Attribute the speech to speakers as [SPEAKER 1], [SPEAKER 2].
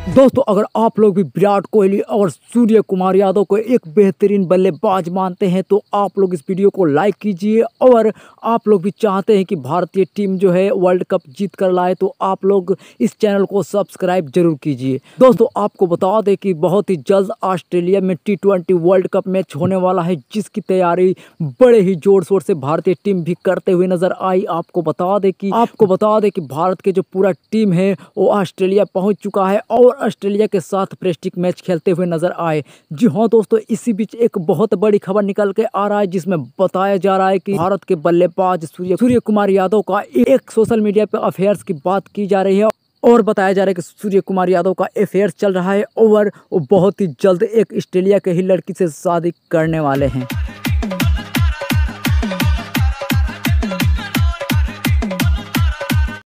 [SPEAKER 1] दोस्तों, अगर आप लोग भी विराट कोहली और सूर्य कुमार यादव को एक बेहतरीन बल्लेबाज मानते हैं तो आप लोग इस वीडियो को लाइक कीजिए और आप लोग भी चाहते हैं कि भारतीय टीम जो है वर्ल्ड कप जीत कर लाए तो आप लोग इस चैनल को सब्सक्राइब ज़रूर कीजिए। दोस्तों, आपको बता दें कि बहुत ही जल्द ऑस्ट्रेलिया में टी वर्ल्ड कप मैच होने वाला है, जिसकी तैयारी बड़े ही ज़ोर शोर से भारतीय टीम भी करते हुए नज़र आई। आपको बता दें कि, आपको बता दें कि भारत के जो पूरा टीम है, वो ऑस्ट्रेलिया पहुँच चुका है और ऑस्ट्रेलिया के साथ प्रेस्टिक मैच खेलते हुए नज़र आए। जी हाँ दोस्तों, इसी बीच एक बहुत बड़ी खबर निकल के आ रहा है, जिसमें बताया जा रहा है कि भारत के बल्लेबाज सूर्य सूर्य कुमार यादव का एक सोशल मीडिया पे अफेयर्स की बात की जा रही है और बताया जा रहा है कि सूर्य कुमार यादव का अफेयर चल रहा है और वो बहुत ही जल्द एक ऑस्ट्रेलिया के ही लड़की से शादी करने वाले हैं।